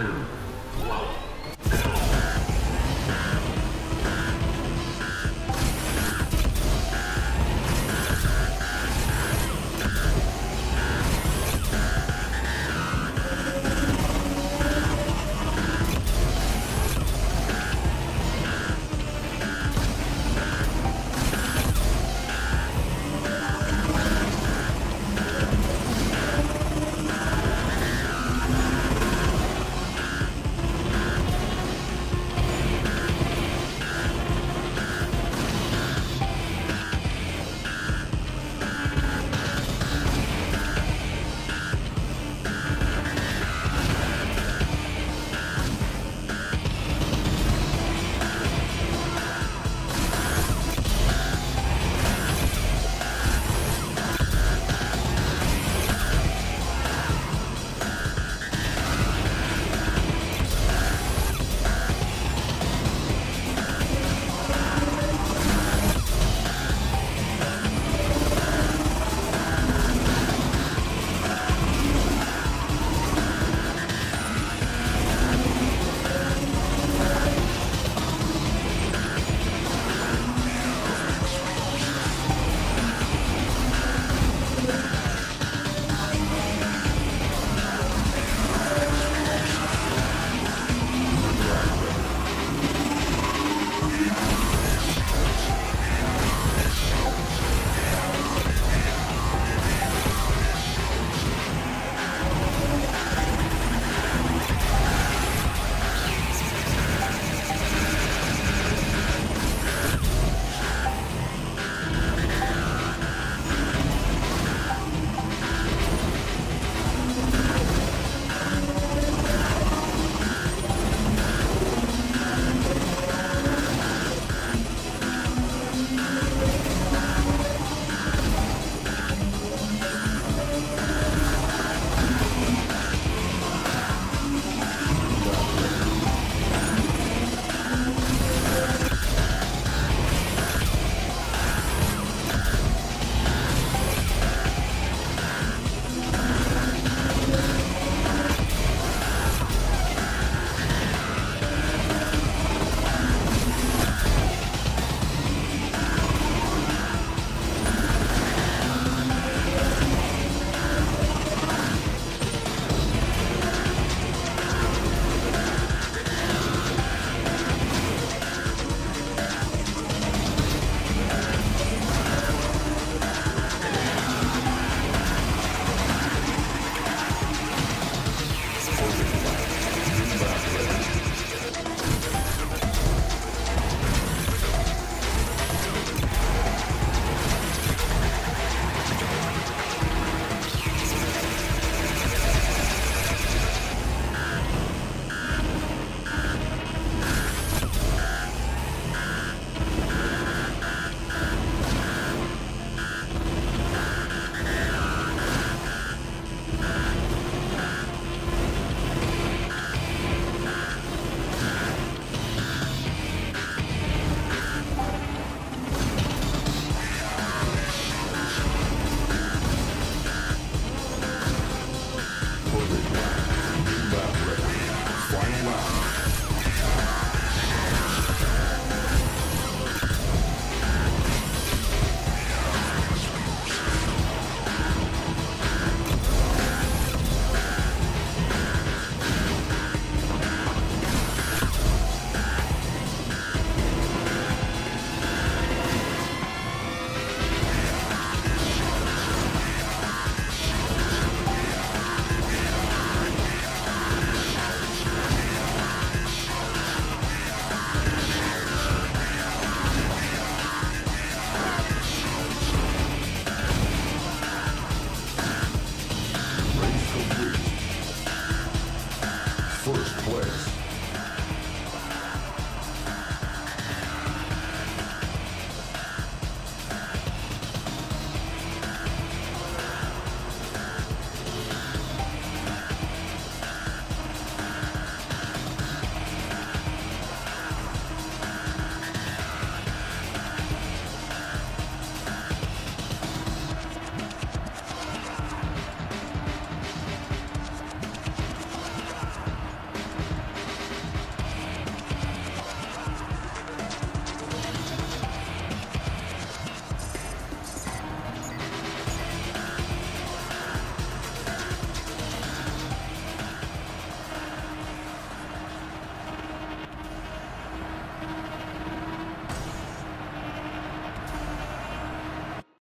two.